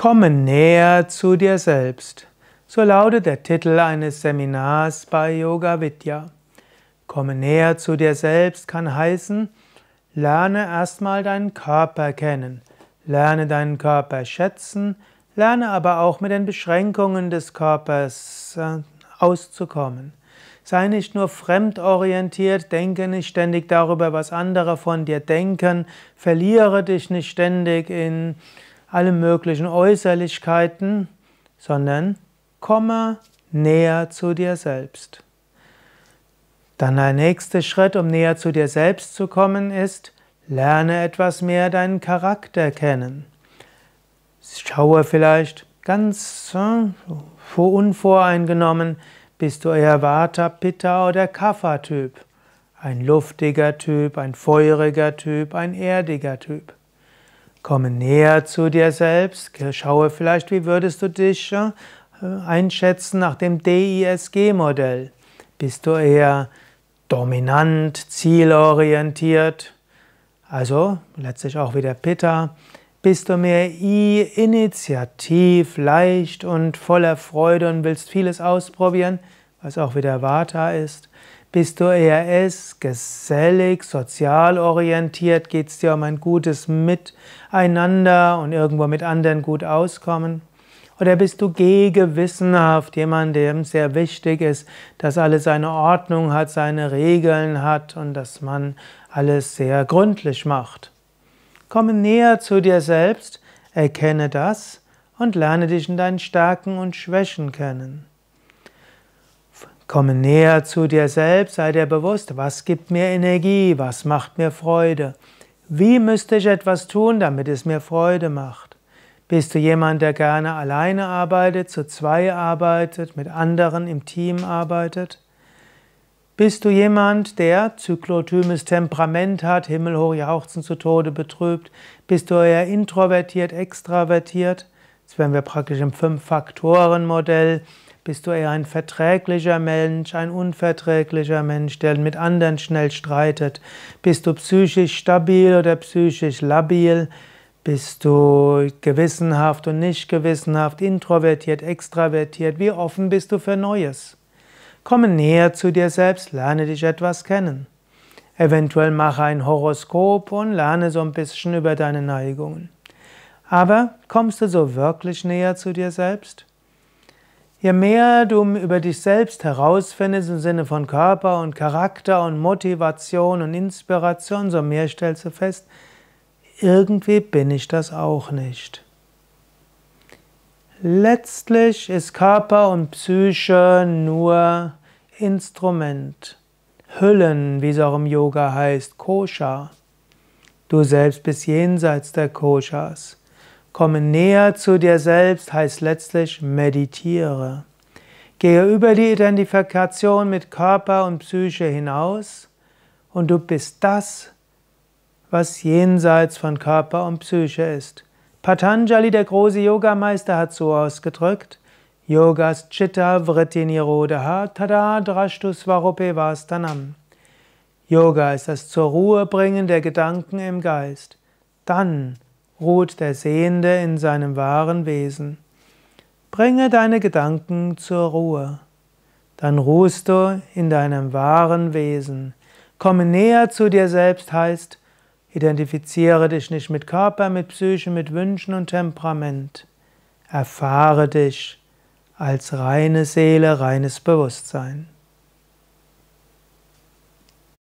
Komme näher zu dir selbst. So lautet der Titel eines Seminars bei Yoga Vidya. Komme näher zu dir selbst kann heißen, lerne erstmal deinen Körper kennen. Lerne deinen Körper schätzen, lerne aber auch mit den Beschränkungen des Körpers äh, auszukommen. Sei nicht nur fremdorientiert, denke nicht ständig darüber, was andere von dir denken, verliere dich nicht ständig in alle möglichen Äußerlichkeiten, sondern komme näher zu dir selbst. Dann ein nächster Schritt, um näher zu dir selbst zu kommen, ist, lerne etwas mehr deinen Charakter kennen. Schaue vielleicht ganz äh, unvoreingenommen, bist du eher Vata, Pitta oder Kapha-Typ? Ein luftiger Typ, ein feuriger Typ, ein erdiger Typ. Komme näher zu dir selbst, schaue vielleicht, wie würdest du dich äh, einschätzen nach dem DISG-Modell. Bist du eher dominant, zielorientiert, also letztlich auch wieder Pitta. Bist du mehr I, initiativ, leicht und voller Freude und willst vieles ausprobieren, was auch wieder Vata ist. Bist du eher S, gesellig, sozial orientiert? Geht es dir um ein gutes Miteinander und irgendwo mit anderen gut auskommen? Oder bist du gewissenhaft, jemand, dem sehr wichtig ist, dass alles seine Ordnung hat, seine Regeln hat und dass man alles sehr gründlich macht? Komme näher zu dir selbst, erkenne das und lerne dich in deinen Stärken und Schwächen kennen. Komme näher zu dir selbst, sei dir bewusst, was gibt mir Energie, was macht mir Freude. Wie müsste ich etwas tun, damit es mir Freude macht? Bist du jemand, der gerne alleine arbeitet, zu zwei arbeitet, mit anderen im Team arbeitet? Bist du jemand, der zyklotymes Temperament hat, himmelhoch jauchzen zu Tode betrübt? Bist du eher introvertiert, extravertiert? Jetzt wären wir praktisch im Fünf-Faktoren-Modell. Bist du eher ein verträglicher Mensch, ein unverträglicher Mensch, der mit anderen schnell streitet? Bist du psychisch stabil oder psychisch labil? Bist du gewissenhaft und nicht gewissenhaft, introvertiert, extravertiert? Wie offen bist du für Neues? Komme näher zu dir selbst, lerne dich etwas kennen. Eventuell mache ein Horoskop und lerne so ein bisschen über deine Neigungen. Aber kommst du so wirklich näher zu dir selbst? Je mehr du über dich selbst herausfindest im Sinne von Körper und Charakter und Motivation und Inspiration, so mehr stellst du fest, irgendwie bin ich das auch nicht. Letztlich ist Körper und Psyche nur Instrument, Hüllen, wie es auch im Yoga heißt, Kosha. Du selbst bist jenseits der Koshas. Komme näher zu dir selbst heißt letztlich meditiere. Gehe über die Identifikation mit Körper und Psyche hinaus und du bist das, was jenseits von Körper und Psyche ist. Patanjali, der große Yogameister, hat so ausgedrückt, Yogas Chitta Vritti Nirodha Tada Drashtu Svarupe Vastanam. Yoga ist das zur Ruhe bringen der Gedanken im Geist. Dann ruht der Sehende in seinem wahren Wesen. Bringe deine Gedanken zur Ruhe. Dann ruhst du in deinem wahren Wesen. Komme näher zu dir selbst heißt, identifiziere dich nicht mit Körper, mit Psyche, mit Wünschen und Temperament. Erfahre dich als reine Seele, reines Bewusstsein.